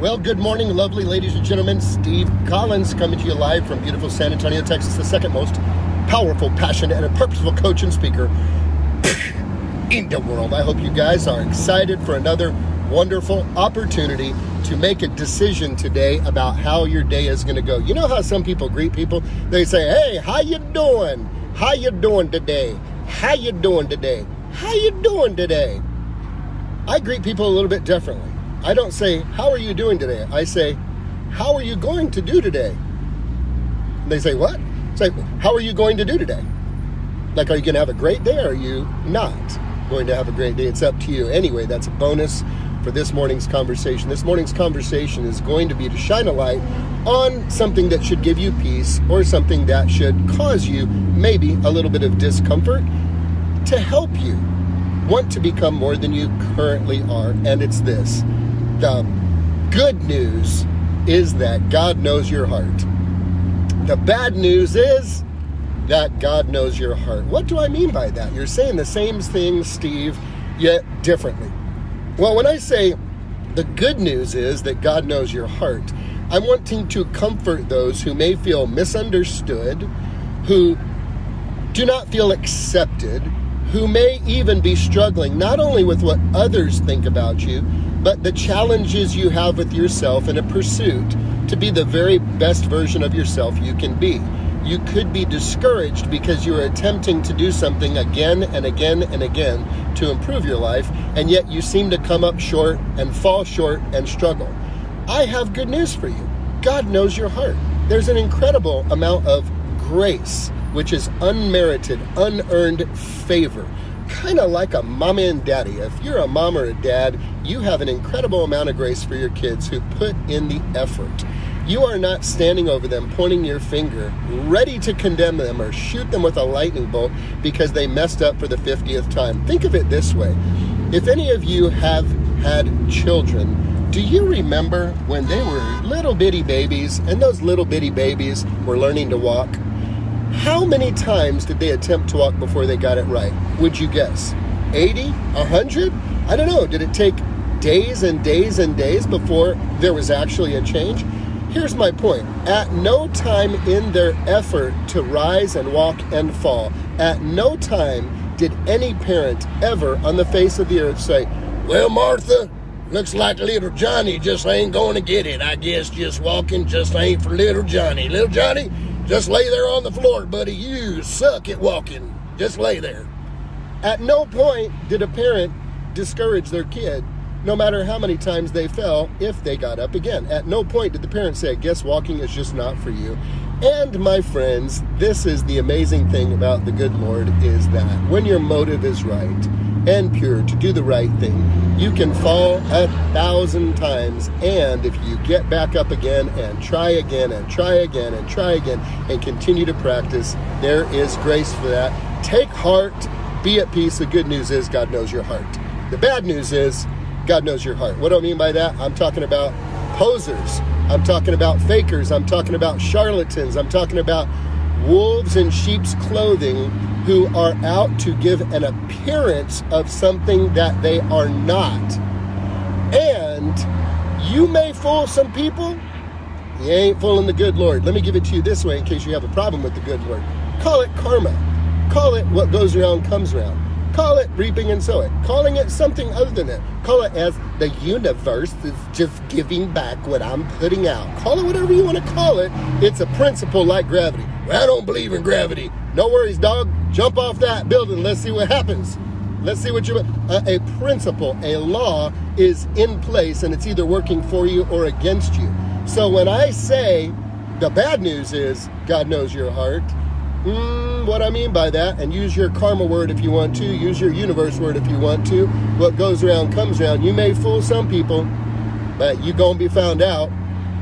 Well, good morning, lovely ladies and gentlemen. Steve Collins coming to you live from beautiful San Antonio, Texas, the second most powerful, passionate, and purposeful coach and speaker in the world. I hope you guys are excited for another wonderful opportunity to make a decision today about how your day is going to go. You know how some people greet people? They say, "Hey, how you doing? How you doing today? How you doing today? How you doing today?" I greet people a little bit differently. I don't say, How are you doing today? I say, How are you going to do today? They say, What? Say, How are you going to do today? Like, are you going to have a great day or are you not going to have a great day? It's up to you. Anyway, that's a bonus for this morning's conversation. This morning's conversation is going to be to shine a light on something that should give you peace or something that should cause you maybe a little bit of discomfort to help you want to become more than you currently are. And it's this the good news is that God knows your heart. The bad news is that God knows your heart. What do I mean by that? You're saying the same thing, Steve, yet differently. Well, when I say the good news is that God knows your heart, I'm wanting to comfort those who may feel misunderstood, who do not feel accepted, who may even be struggling not only with what others think about you, but the challenges you have with yourself in a pursuit to be the very best version of yourself you can be. You could be discouraged because you're attempting to do something again and again and again to improve your life, and yet you seem to come up short and fall short and struggle. I have good news for you. God knows your heart. There's an incredible amount of grace, which is unmerited, unearned favor kind of like a mama and daddy. If you're a mom or a dad, you have an incredible amount of grace for your kids who put in the effort. You are not standing over them, pointing your finger, ready to condemn them or shoot them with a lightning bolt because they messed up for the 50th time. Think of it this way if any of you have had children, do you remember when they were little bitty babies and those little bitty babies were learning to walk? How many times did they attempt to walk before they got it right? Would you guess? 80? 100? I don't know. Did it take days and days and days before there was actually a change? Here's my point. At no time in their effort to rise and walk and fall, at no time did any parent ever on the face of the earth say, Well, Martha, looks like little Johnny just ain't going to get it. I guess just walking just ain't for little Johnny. Little Johnny, just lay there on the floor, buddy. You suck at walking. Just lay there. At no point did a parent discourage their kid, no matter how many times they fell, if they got up again. At no point did the parent say, I Guess walking is just not for you. And my friends, this is the amazing thing about the good Lord is that when your motive is right and pure to do the right thing, you can fall a thousand times. And if you get back up again and try again and try again and try again and continue to practice, there is grace for that. Take heart, be at peace. The good news is God knows your heart. The bad news is God knows your heart. What do I mean by that? I'm talking about posers I'm talking about fakers. I'm talking about charlatans. I'm talking about wolves in sheep's clothing who are out to give an appearance of something that they are not. And you may fool some people. You ain't fooling the good Lord. Let me give it to you this way in case you have a problem with the good Lord. Call it karma. Call it what goes around comes around. Call it reaping and sowing. Calling it something other than that. Call it as the universe is just giving back what I'm putting out. Call it whatever you want to call it. It's a principle like gravity. Well, I don't believe in gravity. No worries, dog. Jump off that building. Let's see what happens. Let's see what you. Uh, a principle, a law is in place and it's either working for you or against you. So when I say the bad news is God knows your heart, Mm, what I mean by that, and use your karma word if you want to, use your universe word if you want to. What goes around comes around. You may fool some people, but you're going to be found out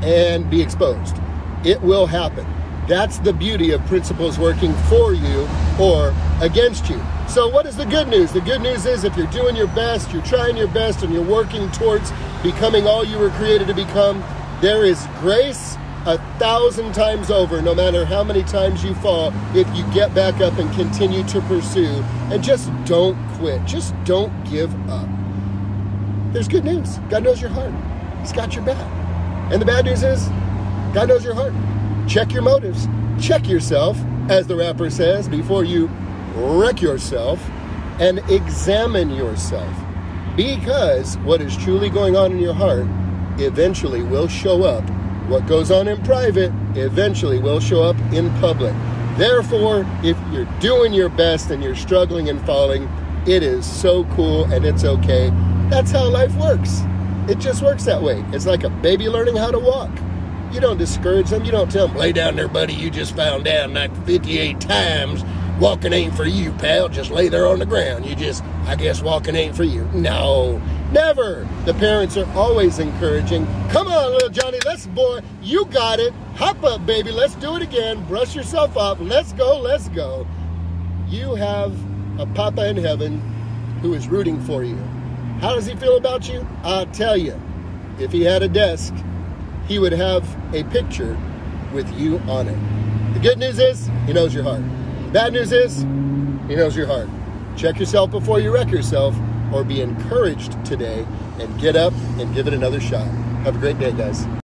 and be exposed. It will happen. That's the beauty of principles working for you or against you. So, what is the good news? The good news is if you're doing your best, you're trying your best, and you're working towards becoming all you were created to become, there is grace a thousand times over, no matter how many times you fall, if you get back up and continue to pursue and just don't quit. Just don't give up. There's good news. God knows your heart. He's got your back. And the bad news is, God knows your heart. Check your motives. Check yourself, as the rapper says, before you wreck yourself and examine yourself. Because what is truly going on in your heart eventually will show up. What goes on in private eventually will show up in public. Therefore, if you're doing your best and you're struggling and falling, it is so cool and it's okay. That's how life works. It just works that way. It's like a baby learning how to walk. You don't discourage them. You don't tell them, lay down there, buddy. You just found down like 58 times. Walking ain't for you, pal. Just lay there on the ground. You just, I guess, walking ain't for you. No, never. The parents are always encouraging. Come on, little Johnny. Let's, boy, you got it. Hop up, baby. Let's do it again. Brush yourself up. Let's go. Let's go. You have a Papa in heaven who is rooting for you. How does he feel about you? I'll tell you. If he had a desk, he would have a picture with you on it. The good news is, he knows your heart. Bad news is, he knows your heart. Check yourself before you wreck yourself, or be encouraged today and get up and give it another shot. Have a great day, guys.